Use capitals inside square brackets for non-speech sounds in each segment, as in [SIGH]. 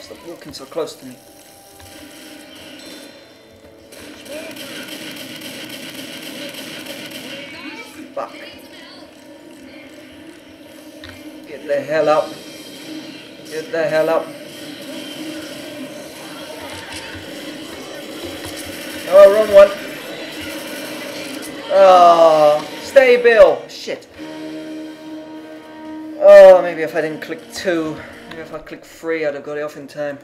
Stop walking so close to me. Fuck. Get the hell up. Get the hell up. Oh, wrong one. Oh, stay, Bill. Shit. Oh, maybe if I didn't click two, maybe if I clicked free, I'd have got it off in time.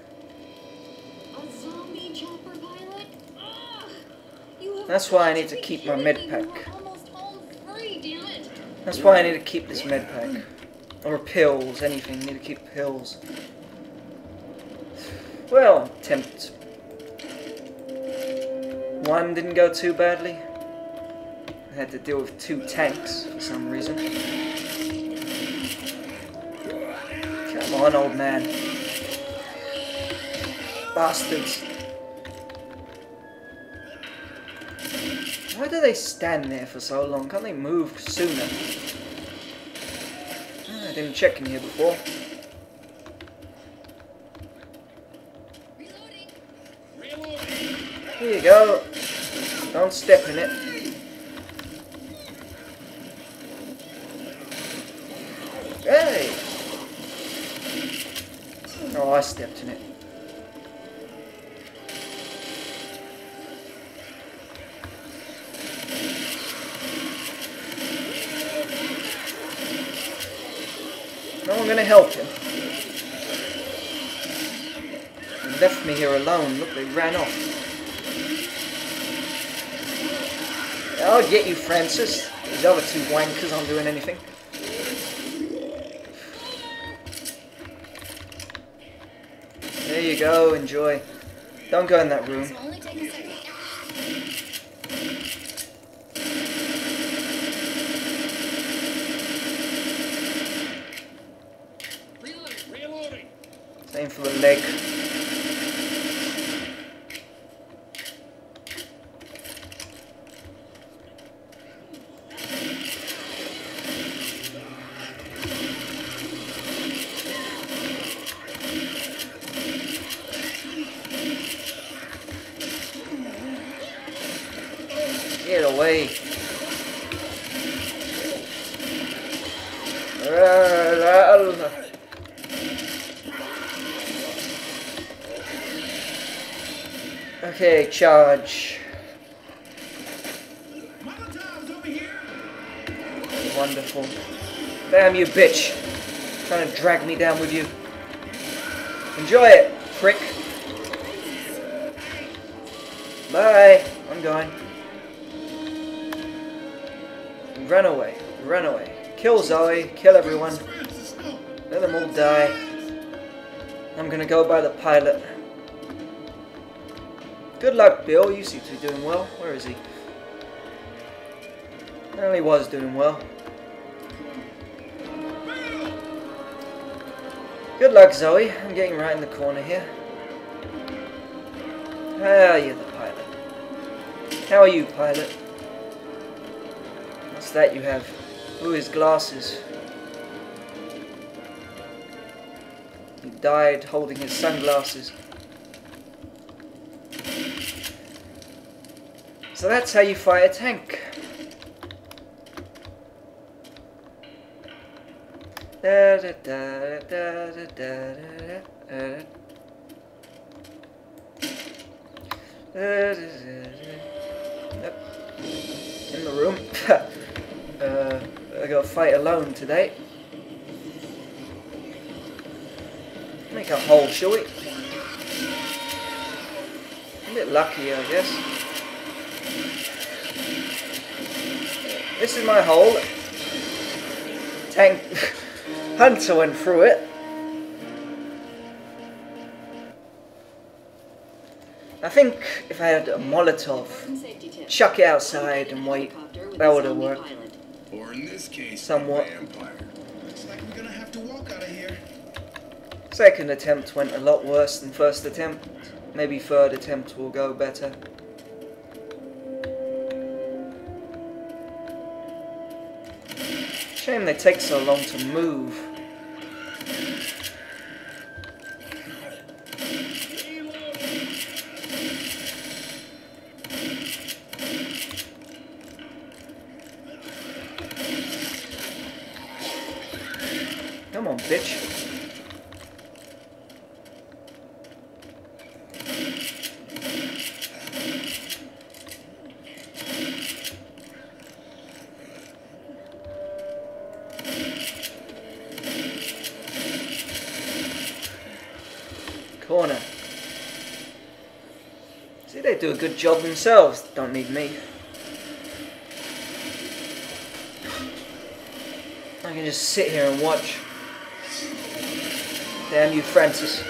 A zombie chopper pilot? Ugh! You have That's why I need to keep my med pack. You are almost home free, damn it. That's why I need to keep this med pack. Or pills, anything. Need to keep pills. Well, attempt. One didn't go too badly. I had to deal with two tanks for some reason. On, old man. Bastards. Why do they stand there for so long? Can't they move sooner? Ah, I didn't check in here before. Here you go. Don't step in it. No one gonna help him. They left me here alone. Look, they ran off. I'll get you, Francis. These other two wankers aren't doing anything. There you go, enjoy. Don't go in that room. to the leg Get away. La, la, la. Over charge. Wonderful. Damn you, bitch. Trying to drag me down with you. Enjoy it, prick. Bye. I'm going. Run away. Run away. Kill Zoe. Kill everyone. Let them all die. I'm gonna go by the pilot. Good luck, Bill. You seem to be doing well. Where is he? Well, he was doing well. Good luck, Zoe. I'm getting right in the corner here. Ah, you're the pilot. How are you, pilot? What's that you have? Ooh, his glasses. He died holding his sunglasses. So that's how you fight a tank. Da, da, da, in the room. [LAUGHS] uh, I gotta fight alone today. Make a hole, shall we? A bit lucky, I guess. This is my hole. Tank [LAUGHS] Hunter went through it. I think if I had a Molotov, chuck it outside and wait, that would have worked. Or in this case, Somewhat. a vampire. Looks like we're gonna have to walk out of here. Second attempt went a lot worse than first attempt. Maybe third attempt will go better. they take so long to move. Come on, bitch. A good job themselves. Don't need me. I can just sit here and watch. Damn you, Francis.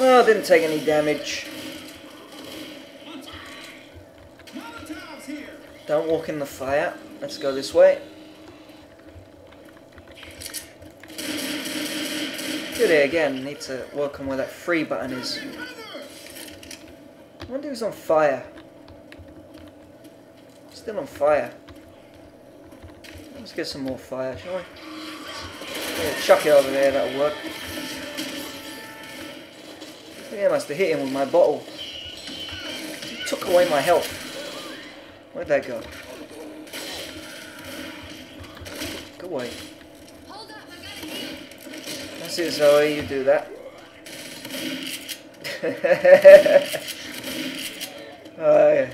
Oh, didn't take any damage. Don't walk in the fire. Let's go this way. Again. Need to work on where that free button is. I wonder who's on fire. Still on fire. Let's get some more fire, shall we? Yeah, chuck it over there, that'll work. Yeah, I must have hit him with my bottle. He took away my health. Where'd that go? Go away. Hold up, I got a hand. That's it, Zoe, you do that. [LAUGHS] oh, yeah.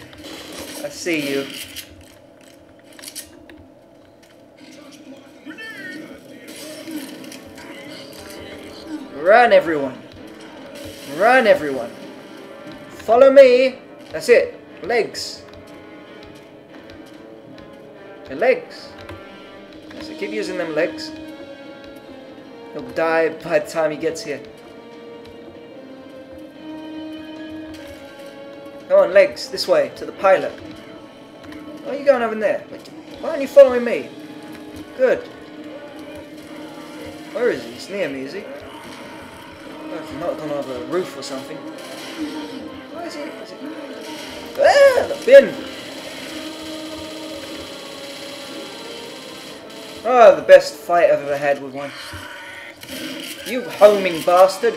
I see you. Run, everyone. Run, everyone. Follow me. That's it. Legs. The legs. So keep using them legs. He'll die by the time he gets here. Come on, legs, this way, to the pilot. Why are you going over there? Why aren't you following me? Good. Where is he? He's near me, is he? Oh, he's not gone over a roof or something. Where is he? Is he? Ah, the bin! Oh, the best fight I've ever had with one. You homing bastard!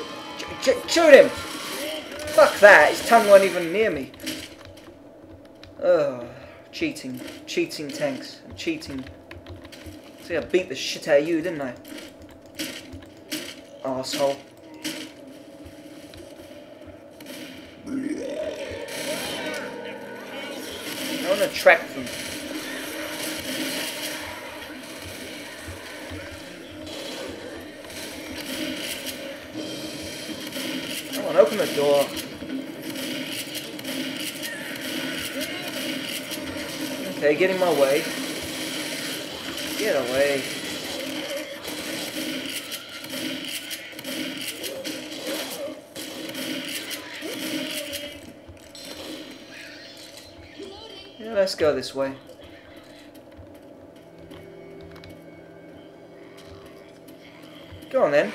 Shoot him! Fuck that! His tongue wasn't even near me. Oh, cheating, cheating tanks, and cheating. See, I beat the shit out of you, didn't I? Asshole. I want to track them. Door. Okay, get in my way. Get away. Yeah, let's go this way. Go on then.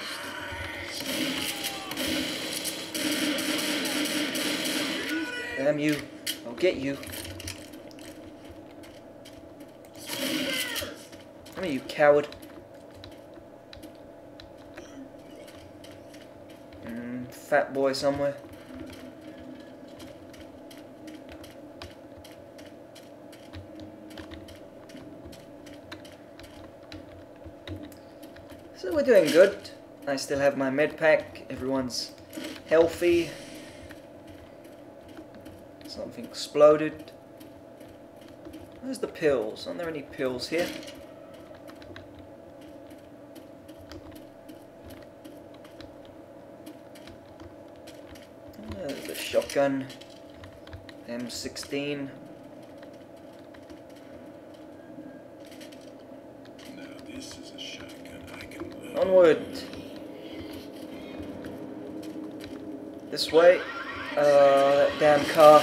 Damn you. I'll get you. Come here, you coward. Mm, fat boy somewhere. So we're doing good. I still have my med pack. Everyone's healthy. Exploded. Where's the pills? Aren't there any pills here? Uh, There's a shotgun. M16. Now this is a shotgun I can load. Onward. This way. Uh, that damn car.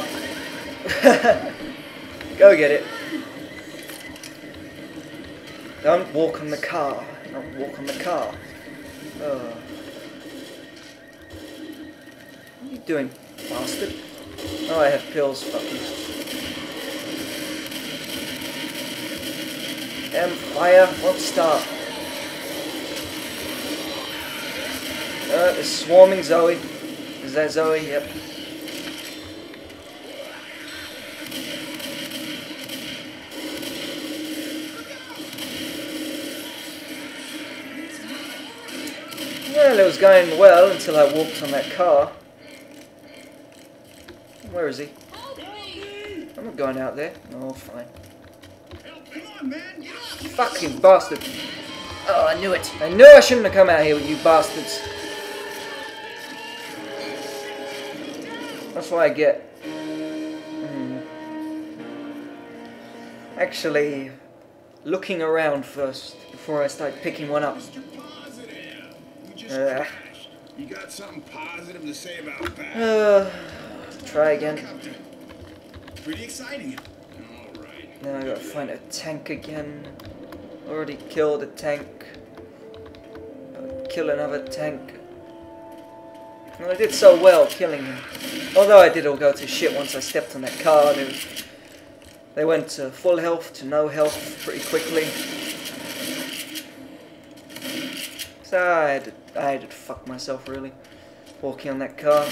[LAUGHS] Go get it. Don't walk on the car. Don't walk on the car. Oh. What are you doing, bastard? Oh, I have pills. Fuck you. Damn fire won't stop. Uh, it's swarming Zoe. Is that Zoe? Yep. It was going well until I walked on that car. Where is he? I'm not going out there. Oh, fine. Come on, man. Fucking bastard. Oh, I knew it. I knew I shouldn't have come out here with you bastards. That's what I get. Hmm. Actually, looking around first before I start picking one up. Uh. You got something positive to say about that? Uh, try again. Pretty exciting. All right. Now I gotta find a tank again. Already killed a tank. Gotta kill another tank. Well, I did so well killing him. Although I did all go to shit once I stepped on that car. They, they went to full health to no health pretty quickly. So I had, to, I had to fuck myself really. Walking on that car.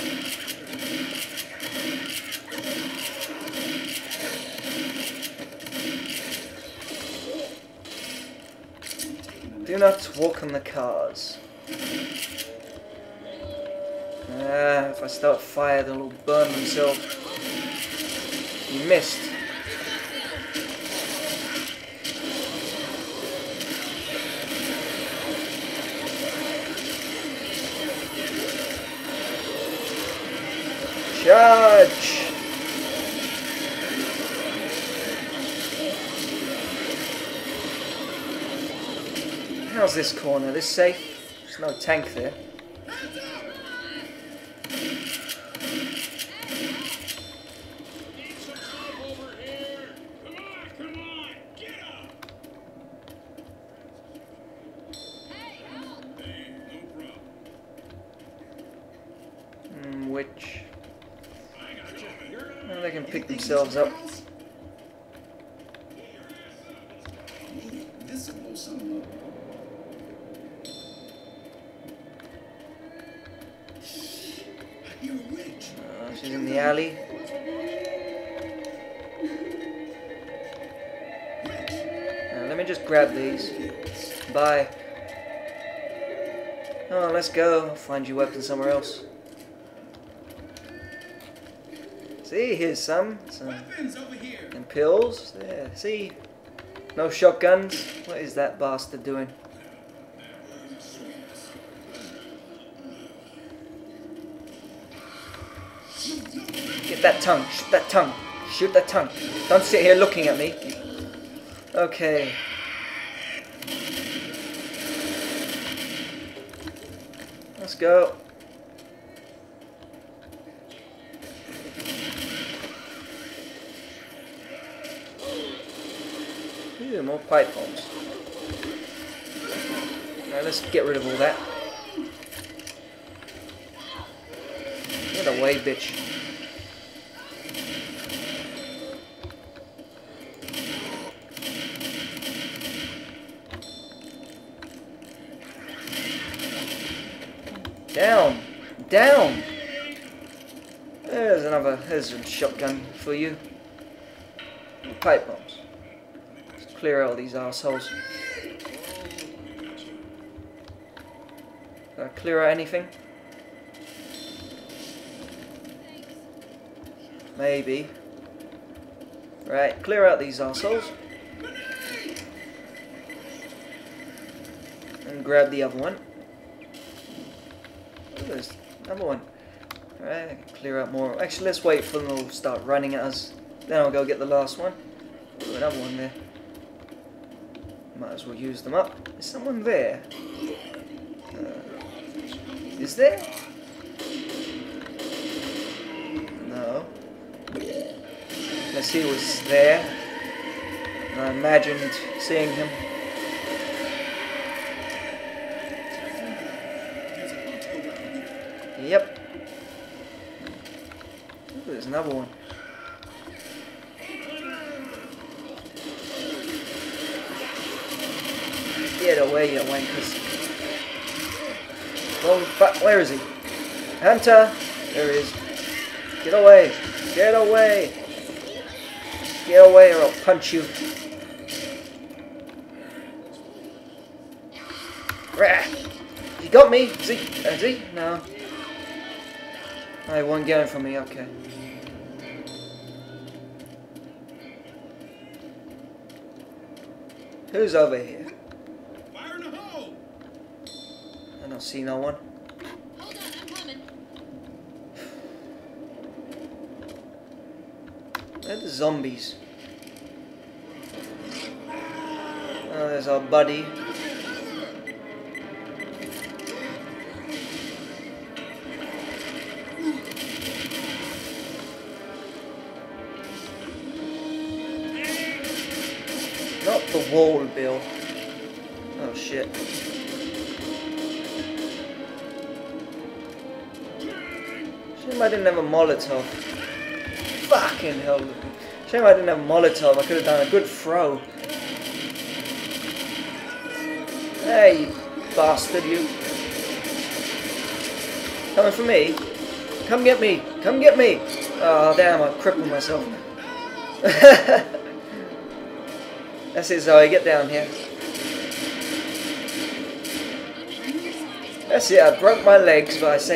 Do not walk on the cars. Ah, if I start fire, they'll all burn themselves. You missed. How's this corner? This safe? There's no tank there. Need some help over here. Come on, come on. Get up. Hey, help! Hey, no problem. Mm, which? I got you. You're Well, they can pick themselves up. This will blow something up. You're a witch. Uh, she's in the alley. Uh, let me just grab these. Bye. Oh, let's go. I'll find you weapon somewhere else. See, here's some. some Weapons over here. and pills. There, see? No shotguns. What is that bastard doing? Get that tongue. Shoot that tongue. Shoot that tongue. Don't sit here looking at me. Okay. Let's go. Ooh, more pipe bombs. Now let's get rid of all that. Get away, bitch. Down! Down! There's another, there's a shotgun for you. Pipe bombs. Clear out these assholes. Clear out anything? Maybe. Right, clear out these assholes. And grab the other one. Oh, there's another one. Alright, clear out more. Actually, let's wait for them to start running at us. Then I'll go get the last one. Ooh, another one there. Might as well use them up. Is someone there? Uh, is there? No. Unless he was there. I imagined seeing him. Yep. Ooh, there's another one. Oh, fuck, where is he? Hunter! There he is. Get away! Get away! Get away or I'll punch you. Rah! He got me. Is he? Is he? No. Oh, he wasn't going for me. Okay. Who's over here? Fire in the hole! I don't see no one. Hold on, I'm coming. Where are the zombies? Oh, there's our buddy. Not the wall, Bill. Oh shit. Shame I didn't have a Molotov. Fucking hell. Shame I didn't have a Molotov. I could have done a good throw. Hey, you bastard, you. Coming for me? Come get me. Come get me. Oh, damn, I crippled myself. [LAUGHS] That's it, Zoe. Get down here. That's it. I broke my legs, but I saved.